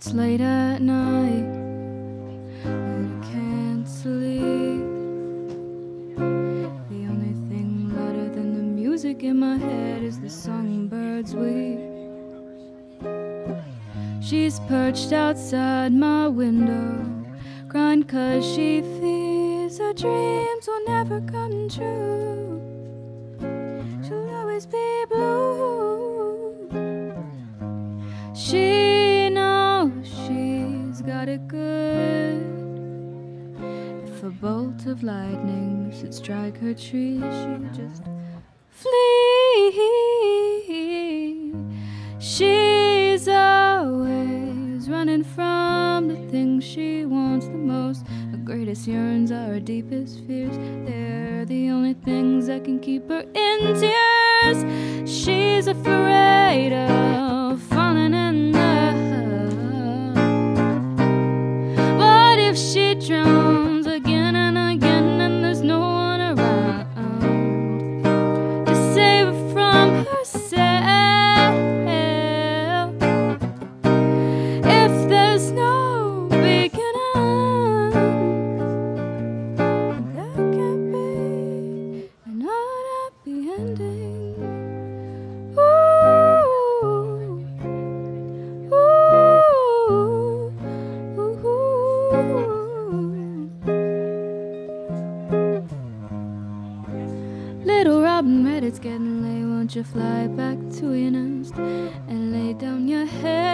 It's late at night and I can't sleep. The only thing louder than the music in my head is the songbirds weep. She's perched outside my window, crying cause she fears her dreams will never come true. She'll always be blue. She good. If a bolt of lightning should strike her tree, she'd just flee. She's always running from the things she wants the most. Her greatest yearns are her deepest fears. They're the only things that can keep her in tears. She's afraid of Red, it's getting late. Won't you fly back to your nest and lay down your head?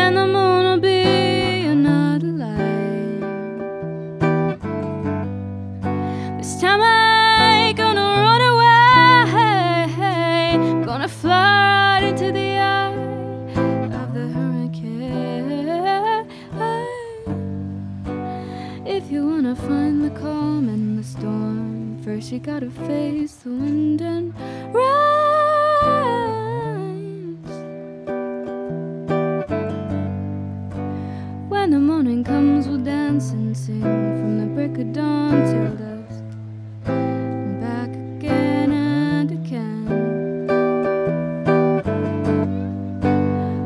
And the moon will be another light. This time I gonna run away. Gonna fly right into the eye of the hurricane. If you wanna find the calm in the storm, first you gotta face the wind and dance and sing from the break of dawn till dusk. And back again and again.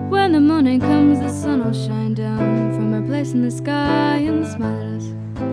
When the morning comes, the sun will shine down from her place in the sky and smile at us.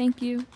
Thank you.